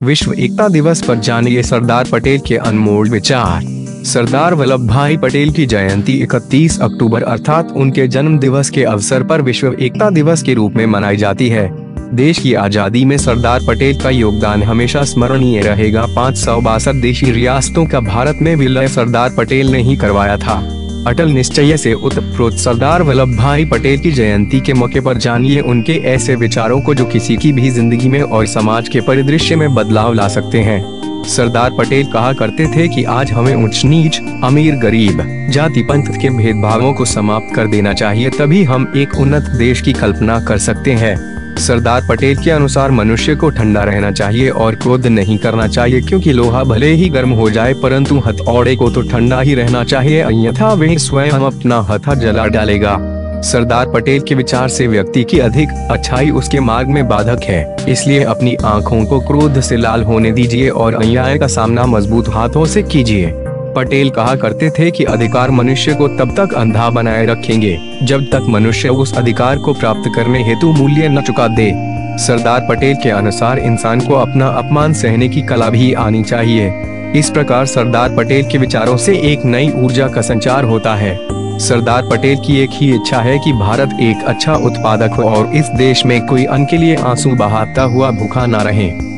विश्व एकता दिवस पर जानिए सरदार पटेल के अनमोल विचार। सरदार वल्लभ भाई पटेल की जयंती 31 अक्टूबर अर्थात उनके जन्म दिवस के अवसर पर विश्व एकता दिवस के रूप में मनाई जाती है। देश की आज़ादी में सरदार पटेल का योगदान हमेशा स्मरणीय रहेगा। पाँच सौ बासठ देशी रियासतों का भारत में विलय सरदार पटेल ने ही करवाया था। अटल निश्चय से उत्प्रोत सरदार वल्लभ भाई पटेल की जयंती के मौके पर जानिए उनके ऐसे विचारों को जो किसी की भी ज़िंदगी में और समाज के परिदृश्य में बदलाव ला सकते हैं। सरदार पटेल कहा करते थे कि आज हमें ऊंच नीच, अमीर गरीब, जाति पंथ के भेदभावों को समाप्त कर देना चाहिए, तभी हम एक उन्नत देश की कल्पना कर सकते हैं। सरदार पटेल के अनुसार मनुष्य को ठंडा रहना चाहिए और क्रोध नहीं करना चाहिए क्योंकि लोहा भले ही गर्म हो जाए, परंतु हथौड़े को तो ठंडा ही रहना चाहिए। अन्यथा वह स्वयं अपना हथा जला डालेगा। सरदार पटेल के विचार से व्यक्ति की अधिक अच्छाई उसके मार्ग में बाधक है। इसलिए अपनी आँखों को क्रोध से लाल होने दीजिए और अन्याय का सामना मज़बूत हाथों से कीजिए। पटेल कहा करते थे कि अधिकार मनुष्य को तब तक अंधा बनाए रखेंगे, जब तक मनुष्य उस अधिकार को प्राप्त करने हेतु मूल्य न चुका दे। सरदार पटेल के अनुसार इंसान को अपना अपमान सहने की कला भी आनी चाहिए। इस प्रकार सरदार पटेल के विचारों से एक नई ऊर्जा का संचार होता है। सरदार पटेल की एक ही इच्छा है कि भारत एक अच्छा उत्पादक हो और इस देश में कोई अन्न के लिए आँसू बहाता हुआ भूखा न रहे।